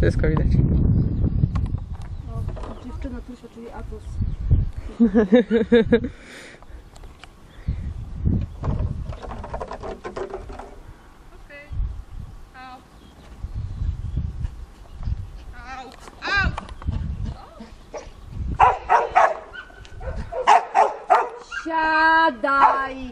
Wszystko widać. No, dziewczyna Tusia, czyli Atos. Siadaj!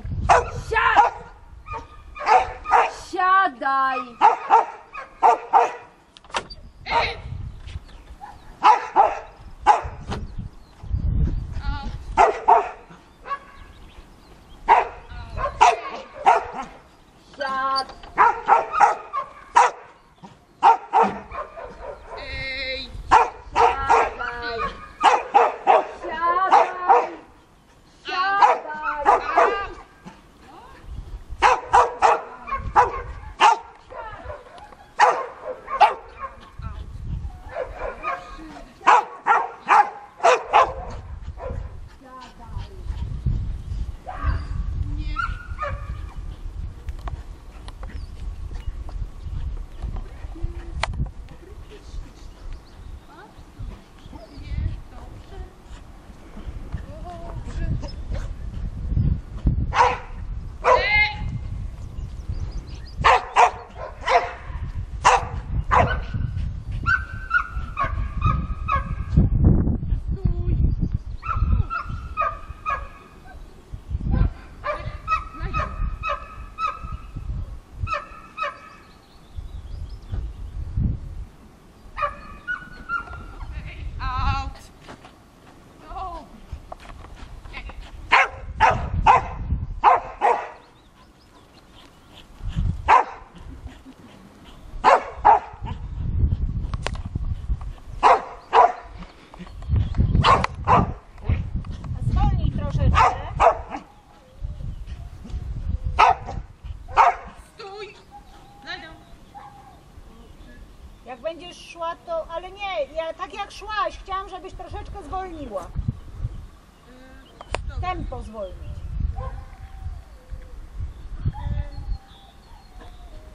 Jak szłaś, chciałam, żebyś troszeczkę zwolniła. Dobra. Tempo zwolnić.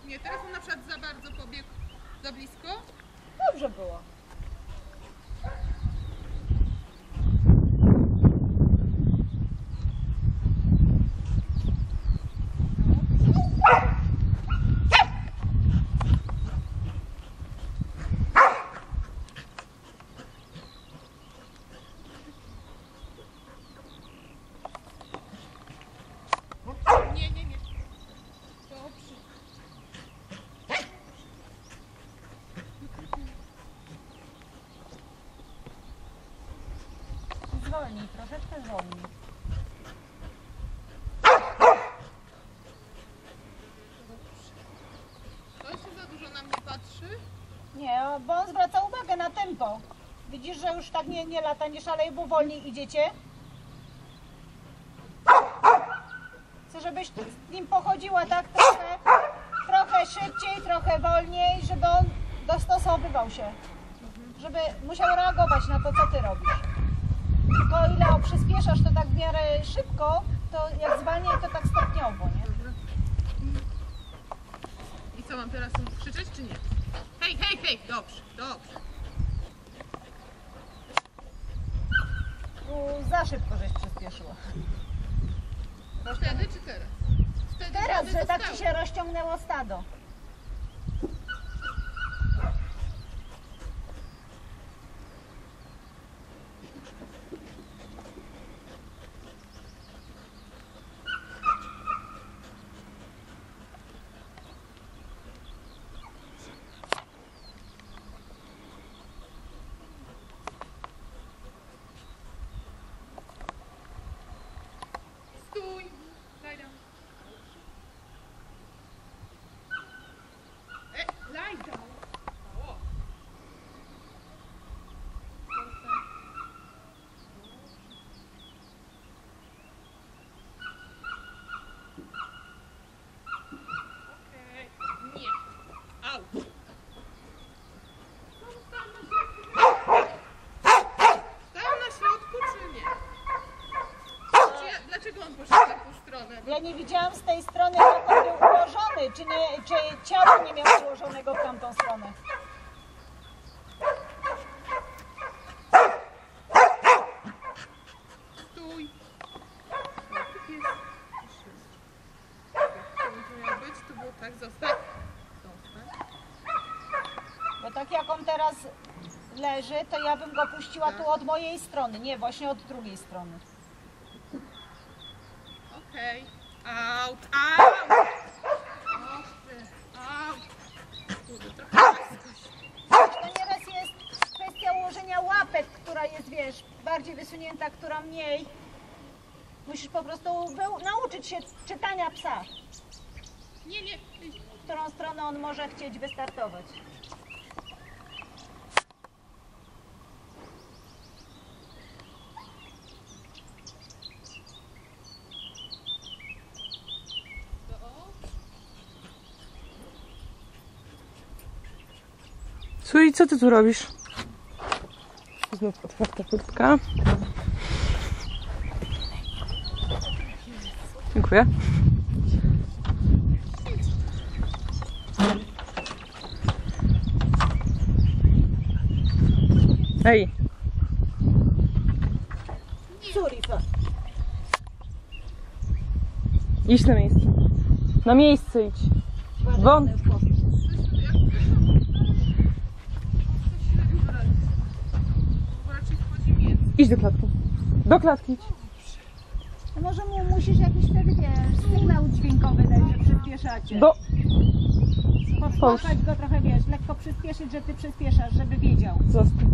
Nie, teraz on na przykład za bardzo pobiegł za blisko. Dobrze było. Nie, nie, nie. Dobrze. Zwolnij, troszeczkę się za dużo na mnie patrzy. Nie, bo on zwraca uwagę na tempo. Widzisz, że już tak nie, nie lata, nie szaleje, bo wolniej idziecie? Chcę, żebyś z nim pochodziła tak trochę, trochę szybciej, trochę wolniej, żeby on dostosowywał się. Żeby musiał reagować na to, co ty robisz. Tylko o ile przyspieszasz to tak w miarę szybko, to jak zwalniaj, to tak stopniowo, nie? I co, mam teraz krzyczeć czy nie? Hej, hej, hej! Dobrze, dobrze. Tu za szybko żeś przyspieszyła. Wtedy czy teraz? Wtedy Teraz, wtedy że tak ci zostało. się rozciągnęło stado. nie widziałam z tej strony, jak on był ułożony, czy, nie, czy ciało nie miał ułożonego w tamtą stronę. To miało być, to tak, zostań. Bo tak jak on teraz leży, to ja bym go puściła tu od mojej strony, nie, właśnie od drugiej strony. Okay. Out, out! To nieraz jest kwestia ułożenia łapek, która jest, wiesz, bardziej wysunięta, która mniej. Musisz po prostu nauczyć się czytania psa, Nie, nie. w którą stronę on może chcieć wystartować. Suri, co ty tu robisz? Znów otwarta furtka. Dziękuję. Ej, idź na miejsce. Na miejsce idź. Won. Bo raczej wchodzi między. Idź do klatki. Do klatki idź. No może mu musisz jakiś wtedy, wiesz, sygnał dźwiękowy dać, że przyspieszacie. Do... Posłuchać go trochę, wiesz, lekko przyspieszyć, że ty przyspieszasz, żeby wiedział. Zostań.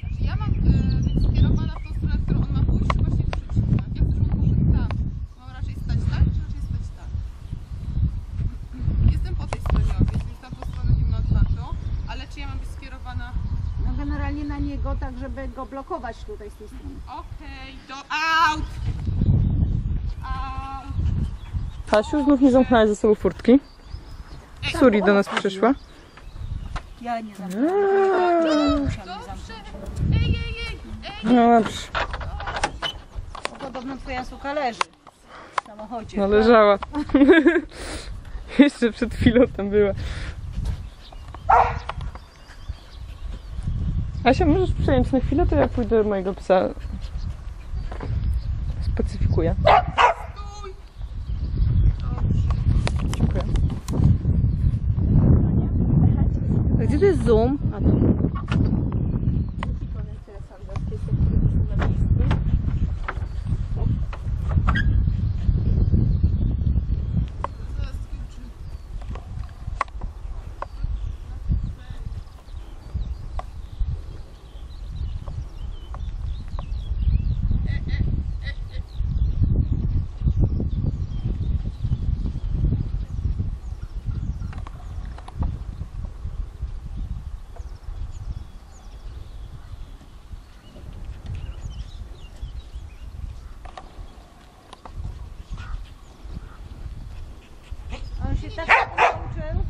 Znaczy ja mam y, być skierowana w tą stronę, w którą on ma pójść, czy właśnie przytrzymać? Ja chcę, żeby on poszedł tam. Mam raczej stać tak, czy raczej stać tak? Jestem po tej stronie obie, więc tamtą stronę nie ma znaczą, ale czy ja mam być skierowana... Generalnie na niego, tak żeby go blokować tutaj z tej strony. Okej, do... Out! Out! Kasiu, znów nie zamknęłaś za sobą furtki. Suri do nas przyszła. Ja nie zamknę. Dobrze! Ej, ej, ej! Ej! No dobrze, Bo podobno twoja suka leży w samochodzie. no leżała. Jeszcze przed chwilą tam była. Asia, możesz przejąć na chwilę, to ja pójdę do mojego psa. Specyfikuję. Dziękuję. Gdzie to jest zoom? A tu. Zaraz skończymy. On się tak nauczył.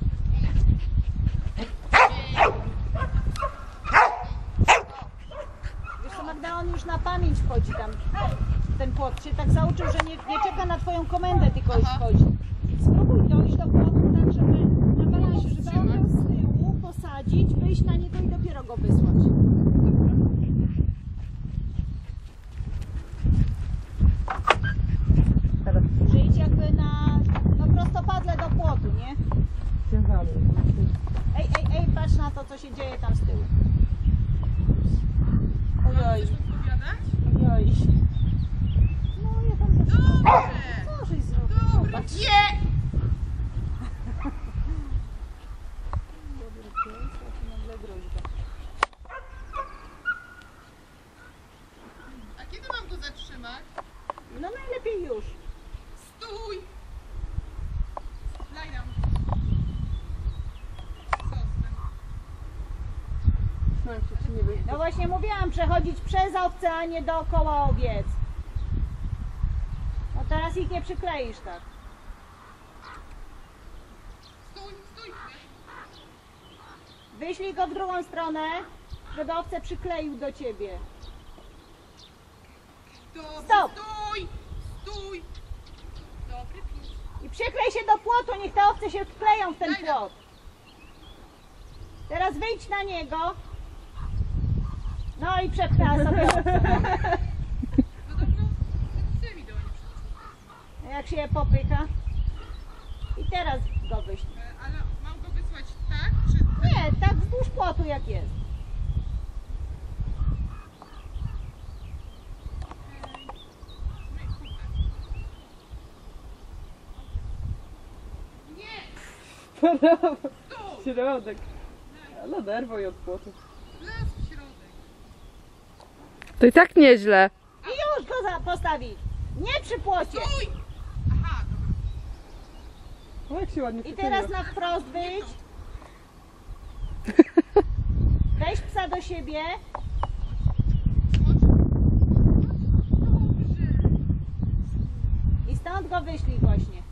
Wiesz co, Magda, on już na pamięć wchodzi tam. Ten płot się tak zauczył, że nie, nie czeka na twoją komendę, tylko już Aha. wchodzi. Spróbuj dojść do płotu tak, żeby na balansie, żeby on z tyłu posadzić, wyjść na niego i dopiero go wysłać. Idź jakby na, no prostopadle do płotu, nie? Ej, ej, ej, patrz na to, co się dzieje tam z tyłu. Ojoj, Chcesz odpowiadać? ojoj. No, ja tam też... Dobrze! Co żeś zrobił? Dobry Zobacz. Nie! Dobry pies, a tu nagle groźba. A kiedy mam go zatrzymać? No najlepiej już. Stój! Daj nam. Zostań. No, się nie wyjdzie. No właśnie mówiłam, przechodzić przez owce, a nie dookoła owiec. No teraz ich nie przykleisz tak. Stój, stój! Wyślij go w drugą stronę, żeby owce przykleił do ciebie. Dobrze, Stop. stój! Stój! Dobry pies. I przyklej się do płotu, niech te owce się wkleją w ten Daj płot. Teraz wyjdź na niego. No i sobie. Podobno redukcjami do nie Jak się je popycha. I teraz go wyślij. E, Ale mam go wysłać tak, czy Nie, tak wzdłuż płotu jak jest. Środek. Ale oderwał je od płotu. To i tak nieźle. I już go za- postawi. Nie przy płocie. O, jak się ładnie I teraz na wprost wyjdź. Weź psa do siebie. I stąd go wyślij właśnie.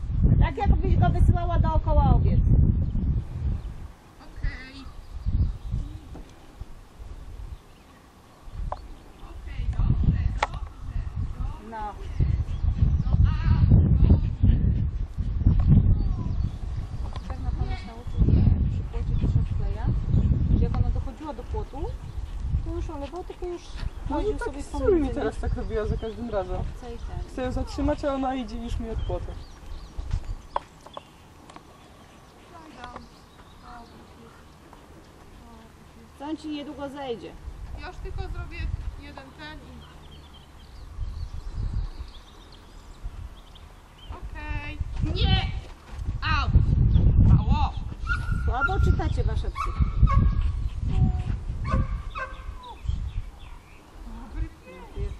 Tak jakbyś go wysyłała dookoła owiec. Okej. Okej, dobrze, dobrze. No. Tak na pana się nauczył, że przy płocie to się wkleja. Że jak ona dochodziła do płotu, to już olewał, tylko już No chodził tak sobie pomiędzy Suri mi teraz tak robiła za każdym razem. Chcę ją zatrzymać, a ona idzie już mi od płotu. Co ci niedługo zejdzie. Ja już tylko zrobię jeden ten i... Okej. Nie! Au! Mało! Słabo czytacie wasze psy.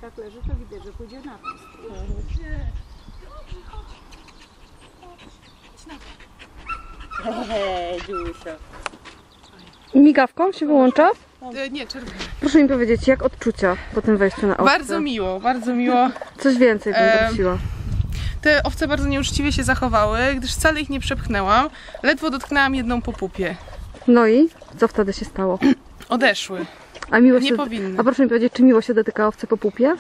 Tak leży, to widać, że pójdzie na tą stronę. Hej, Dziusia. Migawką się wyłącza? E, nie, czerwony. Proszę mi powiedzieć, jak odczucia po tym wejściu na owce? Bardzo miło, bardzo miło. Coś więcej bym Em, prosiła. Te owce bardzo nieuczciwie się zachowały, gdyż wcale ich nie przepchnęłam. Ledwo dotknęłam jedną po pupie. No i co wtedy się stało? Odeszły. A miło Nie się... powinny. A proszę mi powiedzieć, czy miło się dotyka owce po pupie?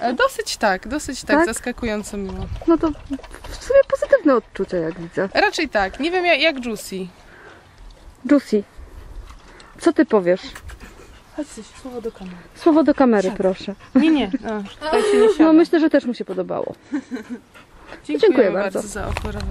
E, Dosyć tak, dosyć tak, Tak? zaskakująco miło. No to w sumie pozytywne odczucia, jak widzę. Raczej tak, nie wiem jak, jak Juicy. Juicy, co ty powiesz? Chodź coś, słowo do kamery. Słowo do kamery, proszę. Nie, nie, a, się nie siada. No myślę, że też mu się podobało. Dziękuję dziękuję bardzo bardzo. za.